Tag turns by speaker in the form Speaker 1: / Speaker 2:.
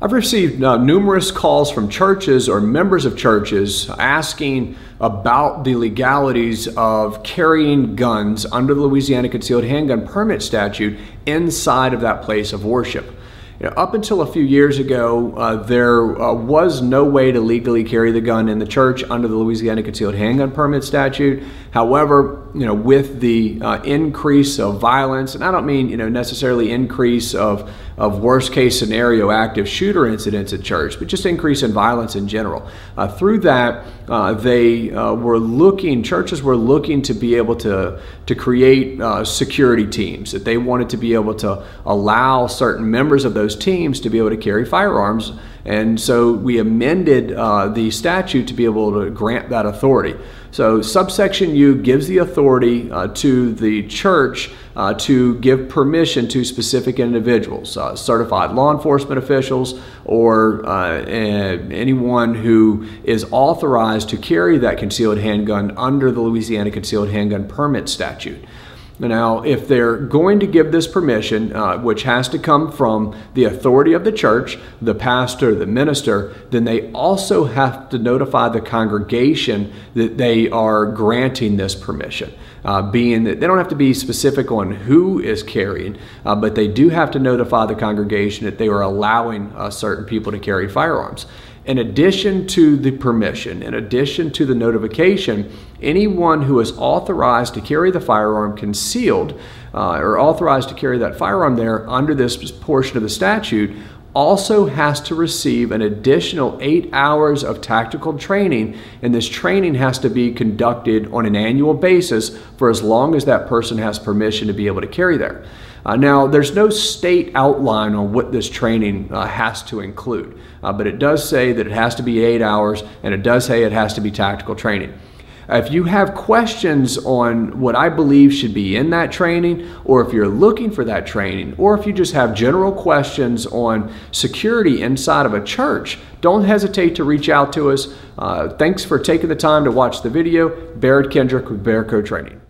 Speaker 1: I've received uh, numerous calls from churches or members of churches asking about the legalities of carrying guns under the Louisiana Concealed Handgun Permit Statute inside of that place of worship. You know, up until a few years ago, uh, there uh, was no way to legally carry the gun in the church under the Louisiana Concealed Handgun Permit Statute. However, you know, with the uh, increase of violence, and I don't mean you know necessarily increase of of worst case scenario active shooter incidents at church, but just increase in violence in general. Uh, through that, uh, they uh, were looking, churches were looking to be able to to create security teams that they wanted to be able to allow certain members of those those teams to be able to carry firearms. And so we amended uh, the statute to be able to grant that authority. So subsection U gives the authority uh, to the church uh, to give permission to specific individuals, uh, certified law enforcement officials, or uh, anyone who is authorized to carry that concealed handgun under the Louisiana Concealed Handgun Permit Statute. Now, if they're going to give this permission, uh, which has to come from the authority of the church, the pastor, the minister, then they also have to notify the congregation that they are granting this permission. Uh, being that they don't have to be specific on who is carrying, uh, but they do have to notify the congregation that they are allowing uh, certain people to carry firearms. In addition to the permission, in addition to the notification, anyone who is authorized to carry the firearm concealed uh, or authorized to carry that firearm there under this portion of the statute also has to receive an additional eight hours of tactical training, and this training has to be conducted on an annual basis for as long as that person has permission to be able to carry there. Uh, now, there's no state outline on what this training uh, has to include, uh, but it does say that it has to be eight hours and it does say it has to be tactical training. If you have questions on what I believe should be in that training, or if you're looking for that training, or if you just have general questions on security inside of a church, don't hesitate to reach out to us. Uh, thanks for taking the time to watch the video. Barrett Kendrick with Bearco Training.